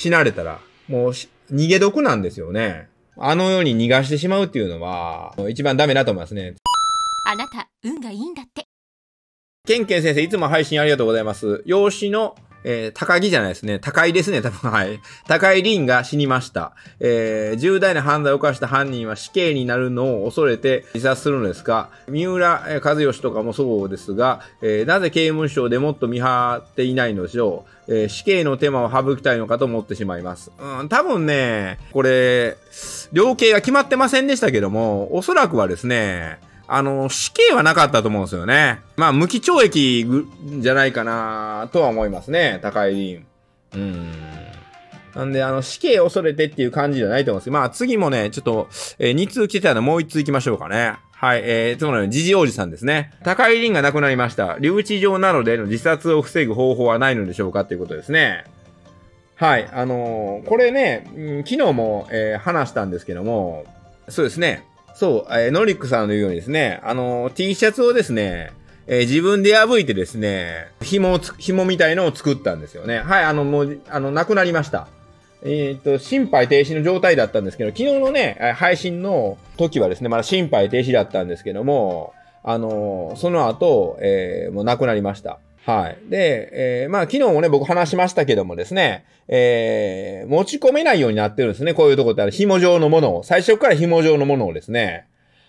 死なれたら、もう逃げ毒なんですよね。あの世に逃がしてしまうっていうのは、一番ダメだと思いますね。あなた、運がいいんだって。ケンケン先生、いつも配信ありがとうございます。養子のえー、高木じゃないですね。高井ですね、多分。はい。高井凛が死にました。えー、重大な犯罪を犯した犯人は死刑になるのを恐れて自殺するのですか三浦和義とかもそうですが、えー、なぜ刑務所でもっと見張っていないのでしょう。えー、死刑の手間を省きたいのかと思ってしまいます。うん、多分ね、これ、量刑が決まってませんでしたけども、おそらくはですね、あの、死刑はなかったと思うんですよね。まあ、無期懲役じゃないかなとは思いますね、高井議員。うん。なんで、あの、死刑恐れてっていう感じじゃないと思うんですけど、まあ、次もね、ちょっと、えー、2通来てたので、もう1通行きましょうかね。はい、えー、つまり、じじおじさんですね。高井林が亡くなりました。留置場などでの自殺を防ぐ方法はないのでしょうかっていうことですね。はい、あのー、これね、うん、昨日も、えー、話したんですけども、そうですね。そう、えー、ノリックさんの言うようにですね、あの、T シャツをですね、えー、自分で破いてですね、紐を、紐みたいのを作ったんですよね。はい、あの、もう、あの、なくなりました。えっ、と、心肺停止の状態だったんですけど、昨日のね、配信の時はですね、まだ心肺停止だったんですけども、あの、その後、えー、もう亡くなりました。はい。で、えー、まあ昨日もね、僕話しましたけどもですね、えー、持ち込めないようになってるんですね。こういうとこってある紐状のものを、最初から紐状のものをですね。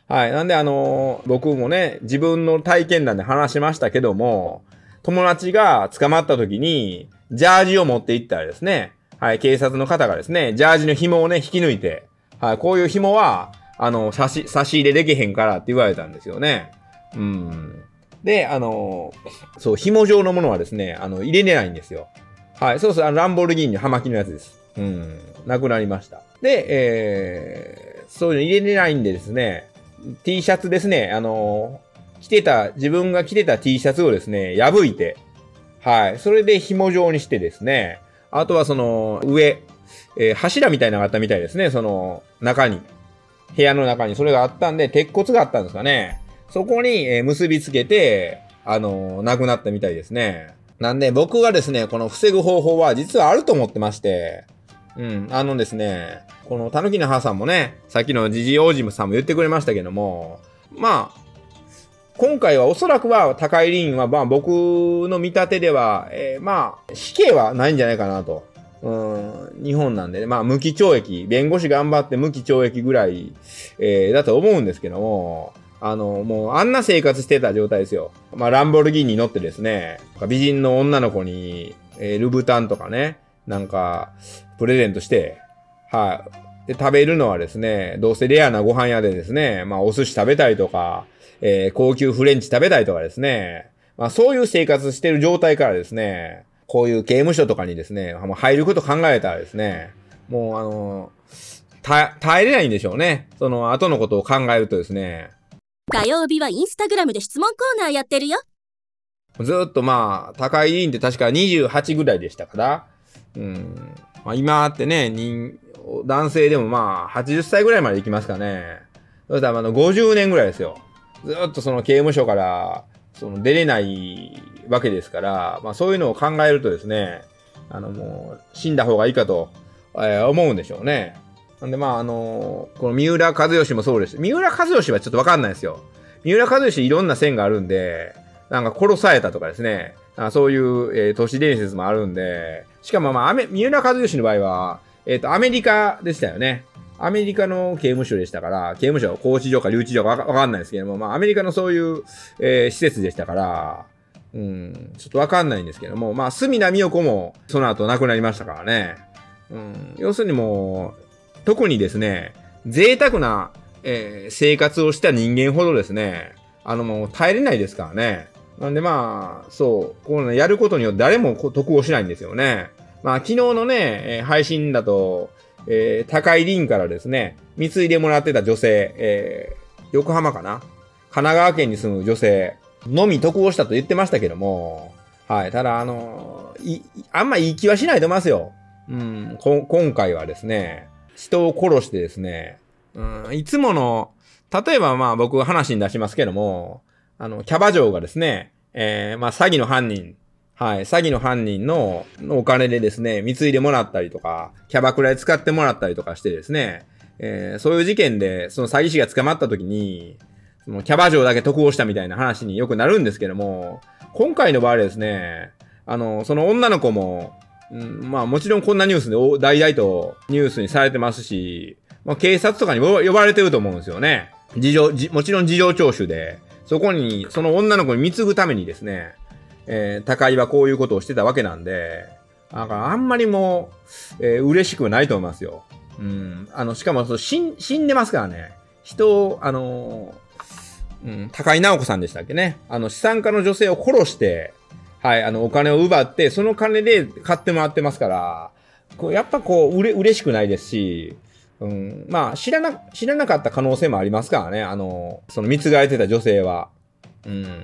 はい。なんであのー、僕もね、自分の体験談で話しましたけども、友達が捕まった時に、ジャージを持って行ったらですね、はい、警察の方がですね、ジャージの紐をね、引き抜いて、はい、こういう紐は、あの、差し、差し入れできへんからって言われたんですよね。うん。で、あの、そう、紐状のものはですね、あの、入れれないんですよ。はい、そうそう、あのランボルギーニの葉巻のやつです。うん、なくなりました。で、えー、そういうの入れれないんでですね、T シャツですね、あの、着てた、自分が着てた T シャツをですね、破いて、はい、それで紐状にしてですね、あとはその、上、えー、柱みたいなのがあったみたいですね、その、中に。部屋の中にそれがあったんで、鉄骨があったんですかね。そこに、え結びつけて、あの、亡くなったみたいですね。なんで、僕はですね、この防ぐ方法は実はあると思ってまして、うん、あのですね、このタヌキの母さんもね、さっきのジジイオージムさんも言ってくれましたけども、まあ、今回はおそらくは高井林は、まあ僕の見立てでは、えー、まあ、死刑はないんじゃないかなと。うん、日本なんでね、まあ無期懲役、弁護士頑張って無期懲役ぐらい、えー、だと思うんですけども、あの、もうあんな生活してた状態ですよ。まあ、ランボルギーニに乗ってですね、美人の女の子に、えー、ルブタンとかね、なんか、プレゼントして、はい。で、食べるのはですね、どうせレアなご飯屋でですね、まあ、お寿司食べたりとか、えー、高級フレンチ食べたりとかですね、まあ、そういう生活してる状態からですね、こういう刑務所とかにですね、もう入ること考えたらですね、もうあのー、耐えれないんでしょうね。その後のことを考えるとですね、火曜日はインスタグラムで質問コーナーやってるよ。ずっとまあ、高い委員って確か28ぐらいでしたから、うん。まあ今ってね、人、男性でもまあ、80歳ぐらいまで行きますかね。そしたらあの、50年ぐらいですよ。ずっとその刑務所から、その出れないわけですから、まあそういうのを考えるとですね、あのもう、死んだ方がいいかと、えー、思うんでしょうね。なんで、まあ、あのー、この三浦和義もそうです。三浦和義はちょっとわかんないですよ。三浦和義いろんな線があるんで、なんか殺されたとかですね、あそういう、えー、都市伝説もあるんで、しかもまあ、三浦和義の場合は、えっ、ー、と、アメリカでしたよね。アメリカの刑務所でしたから、刑務所、拘置所か留置所かわかんないですけども、まあ、アメリカのそういう、えー、施設でしたから、うん、ちょっとわかんないんですけども、まあ、隅田美代子もその後亡くなりましたからね。うん、要するにもう、特にですね、贅沢な、えー、生活をした人間ほどですね、あのもう耐えれないですからね。なんでまあ、そう、こうね、やることによって誰も得をしないんですよね。まあ昨日のね、配信だと、えー、高い林からですね、貢いでもらってた女性、えー、横浜かな？神奈川県に住む女性のみ得をしたと言ってましたけども、はい。ただ、あのい、あんまいい気はしないと思いますよ。うん、こ今回はですね、人を殺してですね、うん、いつもの、例えばまあ僕話に出しますけども、あの、キャバ嬢がですね、えー、まあ詐欺の犯人、はい、詐欺の犯人のお金でですね、貢いでもらったりとか、キャバクラで使ってもらったりとかしてですね、えー、そういう事件で、その詐欺師が捕まった時に、そのキャバ嬢だけ得をしたみたいな話によくなるんですけども、今回の場合ですね、あの、その女の子も、うん、まあもちろんこんなニュースで大々とニュースにされてますし、まあ警察とかに呼ばれてると思うんですよね。事情、もちろん事情聴取で、そこに、その女の子に貢ぐためにですね、えー、高井はこういうことをしてたわけなんで、だからあんまりもう、えー、嬉しくないと思いますよ。うん。あの、しかもそ死ん、死んでますからね。人を、あのー、うん、高井直子さんでしたっけね。あの、資産家の女性を殺して、はい、あの、お金を奪って、その金で買ってもらってますから、こうやっぱこう、うれ、嬉しくないですし、うん、まあ、知らな、知らなかった可能性もありますからね。あの、その貢がれてた女性は。うん。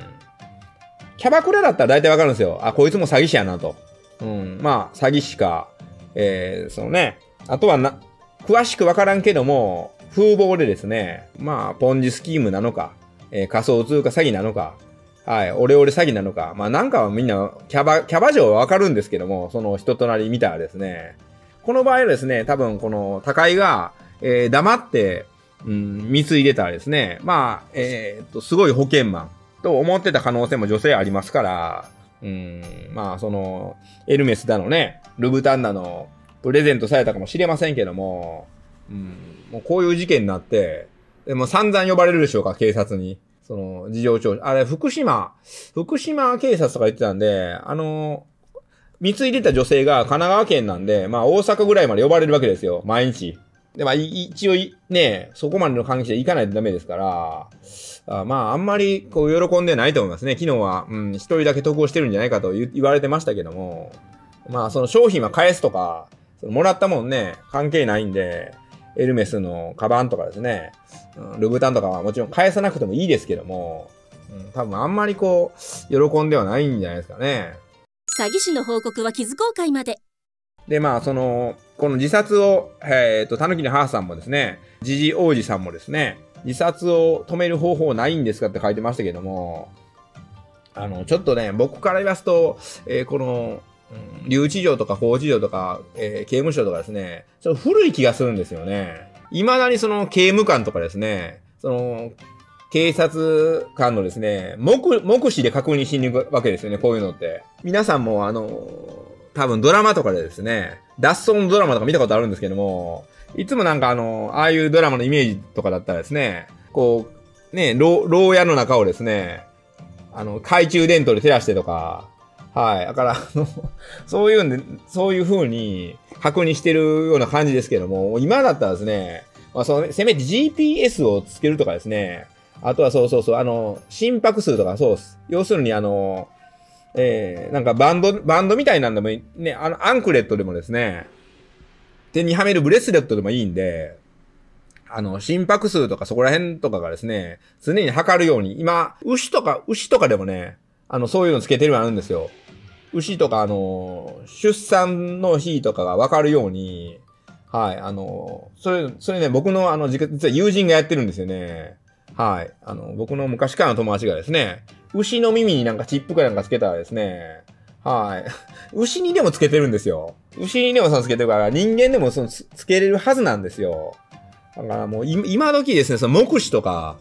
キャバクラだったら大体わかるんですよ。あ、こいつも詐欺師やなと。うん。まあ、詐欺師か、えー、そのね、あとはな、詳しくわからんけども、風貌でですね、まあ、ポンジスキームなのか、えー、仮想通貨詐欺なのか、はい、オレオレ詐欺なのか、まあなんかはみんな、キャバ、キャバ嬢はわかるんですけども、その人となり見たらですね、この場合はですね、多分この高井が、えー、黙って、うん、貢いでたらですね、まあ、えー、っと、すごい保険マン。と思ってた可能性も女性ありますから、うん、まあ、その、エルメスだのね、ルブタンナのプレゼントされたかもしれませんけども、うん、もうこういう事件になって、でも散々呼ばれるでしょうか、警察に。その、事情聴取。あれ、福島、福島警察とか言ってたんで、あの、貢いでた女性が神奈川県なんで、まあ大阪ぐらいまで呼ばれるわけですよ、毎日。で、まあ一応ね、そこまでの関係者行かないとダメですから、あまああんまりこう喜んでないと思いますね。昨日は、うん、一人だけ得をしてるんじゃないかと言われてましたけども、まあその商品は返すとか、そのもらったもんね、関係ないんで、エルメスのカバンとかですね、うん、ルブタンとかはもちろん返さなくてもいいですけども、うん、多分あんまりこう、喜んではないんじゃないですかね。詐欺師の報告は傷公開まで。で、まあ、その、この自殺を、えっ、ー、と、たぬきの母さんもですね、ジジ王子さんもですね、自殺を止める方法ないんですかって書いてましたけども、あの、ちょっとね、僕から言わすと、えー、この、留置場とか法置場とか、えー、刑務所とかですね、ちょっと古い気がするんですよね。未だにその刑務官とかですね、その、警察官のですね、目、目視で確認しに行くわけですよね、こういうのって。皆さんもあの、多分ドラマとかでですね、脱走のドラマとか見たことあるんですけども、いつもなんかあの、ああいうドラマのイメージとかだったらですね、こう、ね、牢屋の中をですね、あの、懐中電灯で照らしてとか、はい。だから、あの、そういうんで、そういう風に確認してるような感じですけども、今だったらですね、まあ、その、せめて GPS をつけるとかですね、あとはそうそうそう、あの、心拍数とかそうです。要するにあの、えー、なんかバンド、バンドみたいなんでもいい、ね、あの、アンクレットでもですね、手にはめるブレスレットでもいいんで、あの、心拍数とかそこら辺とかがですね、常に測るように、今、牛とか、牛とかでもね、あの、そういうのつけてるのあるんですよ。牛とか、あの、出産の日とかがわかるように、はい、あの、それ、それね、僕のあの、実は友人がやってるんですよね。はい。あの、僕の昔からの友達がですね、牛の耳になんかチップかなんかつけたらですね、はい。牛にでもつけてるんですよ。牛にでもそのつけてるから、人間でもそのつつけれるはずなんですよ。だからもう今時ですね、その目視とか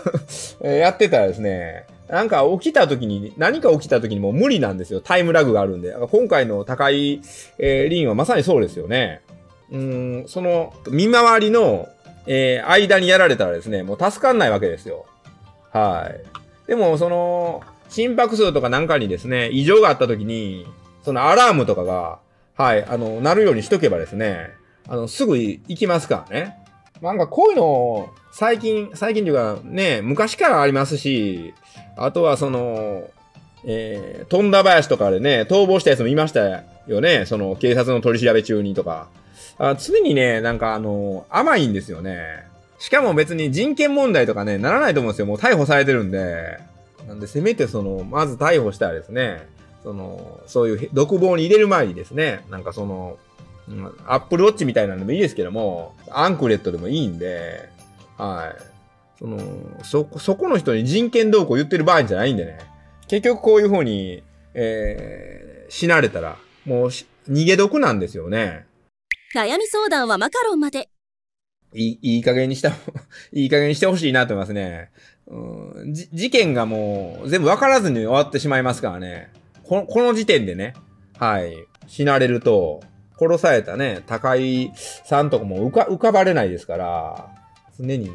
やってたらですね、なんか起きた時に、何か起きた時にもう無理なんですよ。タイムラグがあるんで。今回の高い、えー、リンはまさにそうですよね。うん、その、見回りの、えー、間にやられたらですね、もう助かんないわけですよ。はい。でも、その、心拍数とかなんかにですね、異常があった時に、そのアラームとかが、はい、あの、鳴るようにしとけばですね、あの、すぐ行きますからね。なんかこういうの、最近、最近というかね、昔からありますし、あとはその、えー、富田林とかでね、逃亡したやつもいましたよね。その、警察の取り調べ中にとか。あ常にね、なんかあの、甘いんですよね。しかも別に人権問題とかね、ならないと思うんですよ。もう逮捕されてるんで。なんで、せめてその、まず逮捕したらですね、その、そういう独房に入れる前にですね、なんかその、アップルウォッチみたいなのでもいいですけども、アンクレットでもいいんで、はい。その、そ、そこの人に人権動向言ってる場合じゃないんでね。結局こういう風に、えー、死なれたら、もう逃げ得なんですよね。悩み相談はマカロンまで。いい、いい加減にした、いい加減にしてほしいなと思いますね。うん、事件がもう全部分からずに終わってしまいますからね。この、この時点でね、はい、死なれると、殺されたね、高井さんとかも浮か浮かばれないですから、常にね、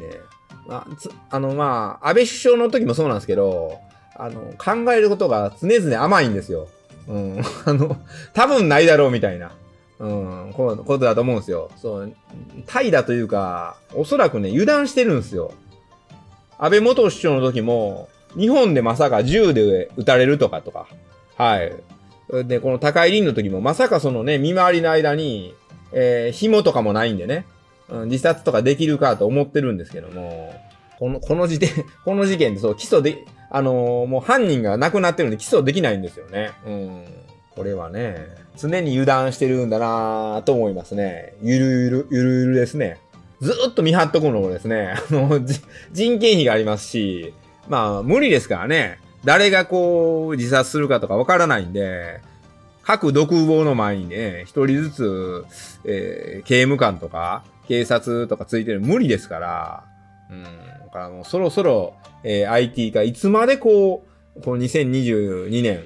ああの、まあ、安倍首相の時もそうなんですけど、あの、考えることが常々甘いんですよ。うん。あの、多分ないだろうみたいな。うん、このことだと思うんですよ。そう、怠惰というか、おそらくね、油断してるんですよ。安倍元首相の時も、日本でまさか銃で撃たれるとかとか、はい。で、この高井林の時も、まさかそのね、見回りの間に、えー、紐とかもないんでね、うん、自殺とかできるかと思ってるんですけども、この、この時点、この事件でそう、起訴で、あのー、もう犯人が亡くなってるんで起訴できないんですよね。うん。これはね、常に油断してるんだなぁと思いますね。ゆるゆる、ゆるゆるですね。ずっと見張っとくのもですね、あの、人件費がありますし、まあ、無理ですからね。誰がこう、自殺するかとかわからないんで、各独房の前にね、一人ずつ、えー、刑務官とか、警察とかついてる無理ですから、うん。だからもうそろそろ、えー、IT がいつまでこう、この2022年、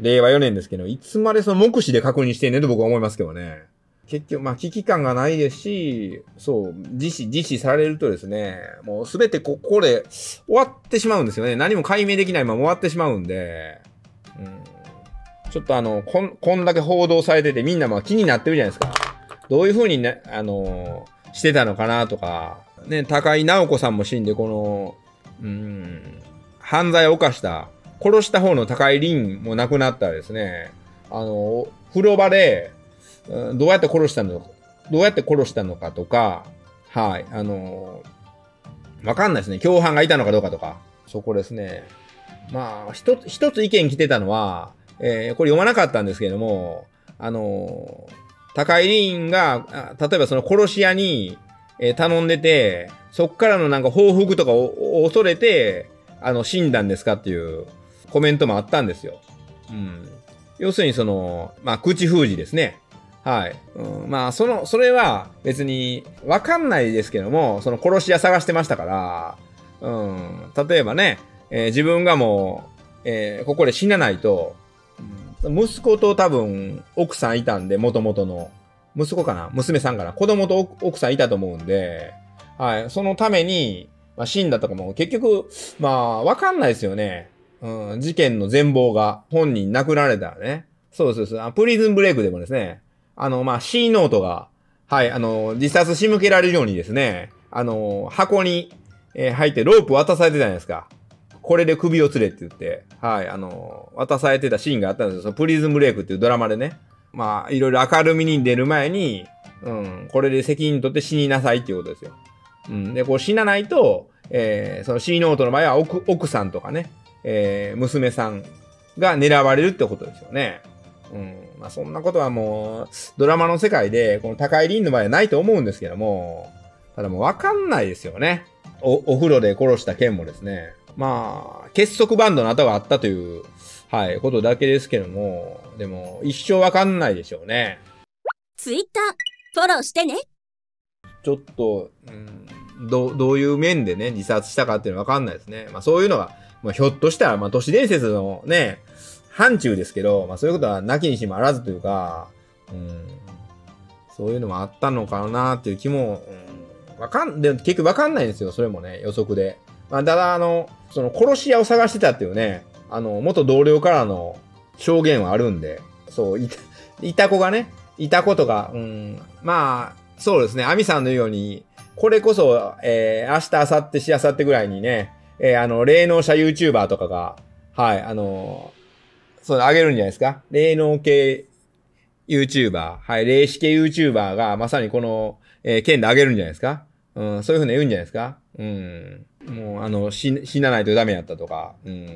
令和4年ですけど、いつまでその目視で確認してんねんと僕は思いますけどね。結局、まあ、危機感がないですし、そう、自死、自死されるとですね、もうすべてここで終わってしまうんですよね。何も解明できないまま終わってしまうんで、うん、ちょっとあの、こん、こんだけ報道されててみんなまあ気になってるじゃないですか。どういう風にね、あのしてたのかなとか、ね、高井直子さんも死んで、この、うん、犯罪を犯した殺した方の高井凛も亡くなったですね、あの、風呂場で、どうやって殺したのか、どうやって殺したのかとか、はい、あの、わかんないですね。共犯がいたのかどうかとか、そこですね。まあ、一つ、一つ意見来てたのは、えー、これ読まなかったんですけれども、あの、高井凛が、例えばその殺し屋に、えー、頼んでて、そっからのなんか報復とかを恐れて、あの、死んだんですかっていうコメントもあったんですよ。うん。要するにその、まあ、口封じですね。はい。うん、まあ、その、それは別にわかんないですけども、その殺し屋探してましたから、うん、例えばね、えー、自分がもう、えー、ここで死なないと、息子と多分奥さんいたんで、元々の。息子かな娘さんかな子供と奥さんいたと思うんで、はい。そのために、まあ、死んだとかも結局、まあ、わかんないですよね。うん、事件の全貌が本人亡くなられたらね。そうそうそう。プリズンブレイクでもですね、あの、まあ、C ノートが、はい、あの、自殺仕向けられるようにですね、あの、箱に、えー、入ってロープ渡されてたじゃないですか。これで首をつれって言って、はい、あの、渡されてたシーンがあったんですよ。そのプリズンブレイクっていうドラマでね。まあ、いろいろ明るみに出る前に、うん、これで責任取って死になさいっていうことですよ。うん。で、こう死なないと、えー、その C ノートの場合は奥奥さんとかね、えー、娘さんが狙われるってことですよね。うん。まあ、そんなことはもう、ドラマの世界で、この高井凛の場合はないと思うんですけども、ただもうわかんないですよね。お、お風呂で殺した件もですね。まあ、結束バンドの跡があったという、はい、ことだけですけども、でも、一生わかんないでしょうね。ツイッター、フォローしてね。ちょっと、うん、どどういう面でね、自殺したかっていうのはわかんないですね。まあそういうのが、まあ、ひょっとしたら、まあ、都市伝説のね、範疇ですけど、まあ、そういうことはなきにしもあらずというか、うん、そういうのもあったのかなっていう気も、うん、わかん、で結局わかんないんですよ、それもね、予測で。まあ、ただ、あの、その殺し屋を探してたっていうね、あの、元同僚からの証言はあるんで、そう、いた、いた子がね、いた子とか、うん、まあ、そうですね、アミさんのように、これこそ、えー、明日、明後日、しあさってぐらいにね、えー、あの、霊能者 YouTuber とかが、はい、あの、そう、あげるんじゃないですか？霊能系 YouTuber、はい、霊視系 YouTuber がまさにこの、えー、件であげるんじゃないですか？うん、そういうふうに言うんじゃないですか？うん。もう、あの、死、なないとダメやったとか、うん。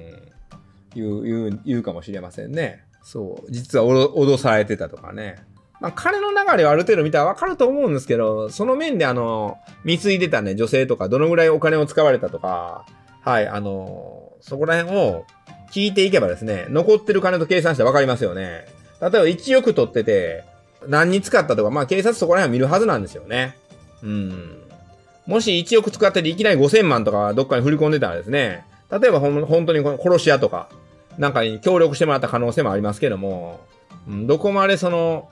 言う、言う、言うかもしれませんね。そう。実は脅されてたとかね。まあ、金の流れはある程度見たらわかると思うんですけど、その面であの、貢いでたね、女性とか、どのぐらいお金を使われたとか、はい、あの、そこら辺を、聞いていけばですね、残ってる金と計算してわかりますよね。例えば1億取ってて、何に使ったとか、まあ警察そこら辺は見るはずなんですよね。うん。もし1億使ってていきなり5000万とかどっかに振り込んでたらですね、例えばほん本当にこの殺し屋とか、なんかに協力してもらった可能性もありますけども、うん、どこまでその、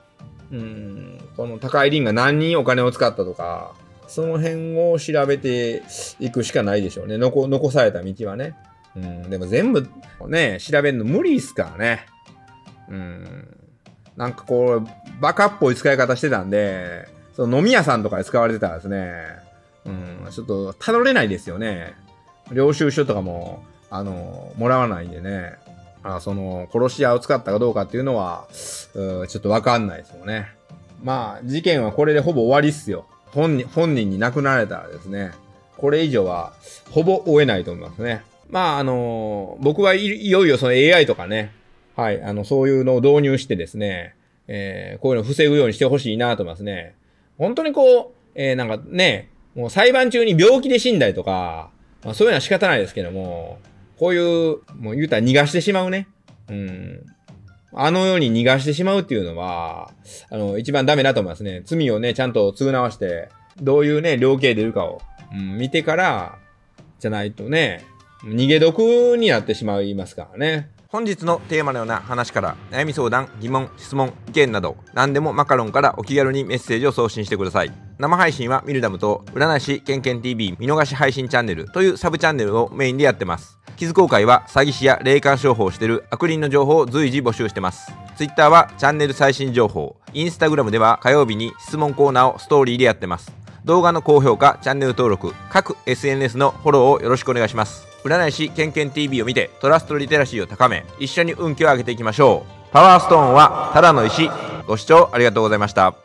うん、この高い輪が何人お金を使ったとか、その辺を調べていくしかないでしょうね。残、残された道はね。うん、でも全部ね、調べるの無理っすからね。うん。なんかこう、バカっぽい使い方してたんで、その飲み屋さんとかで使われてたらですね、うん、ちょっと頼れないですよね。領収書とかも、あの、もらわないんでね。あその、殺し屋を使ったかどうかっていうのは、うちょっとわかんないですよね。まあ、事件はこれでほぼ終わりっすよ。本人、本人に亡くなられたらですね、これ以上は、ほぼ終えないと思いますね。まあ、あの僕はいよいよその AI とかね、はい、あの、そういうのを導入してですね、えー、こういうのを防ぐようにしてほしいなと思いますね。本当にこう、えー、なんかね、もう裁判中に病気で死んだりとか、まあ、そういうのは仕方ないですけども、こういう、もう言うたら逃がしてしまうね。うん。あのように逃がしてしまうっていうのは、あの、一番ダメだと思いますね。罪をね、ちゃんと償わして、どういうね、量刑出るかを、うん、見てから、じゃないとね、逃げ毒になってしまいますからね。本日のテーマのような話から悩み相談、疑問、質問、意見など何でもマカロンからお気軽にメッセージを送信してください。生配信はミルダムと占い師ケンケン TV 見逃し配信チャンネルというサブチャンネルをメインでやってます。傷公開は詐欺師や霊感商法をしてる悪人の情報を随時募集してます。Twitter はチャンネル最新情報、Instagram では火曜日に質問コーナーをストーリーでやってます。動画の高評価、チャンネル登録、各 SNS のフォローをよろしくお願いします。占い師ケンケン TV を見てトラストリテラシーを高め一緒に運気を上げていきましょう。パワーストーンはただの石。ご視聴ありがとうございました。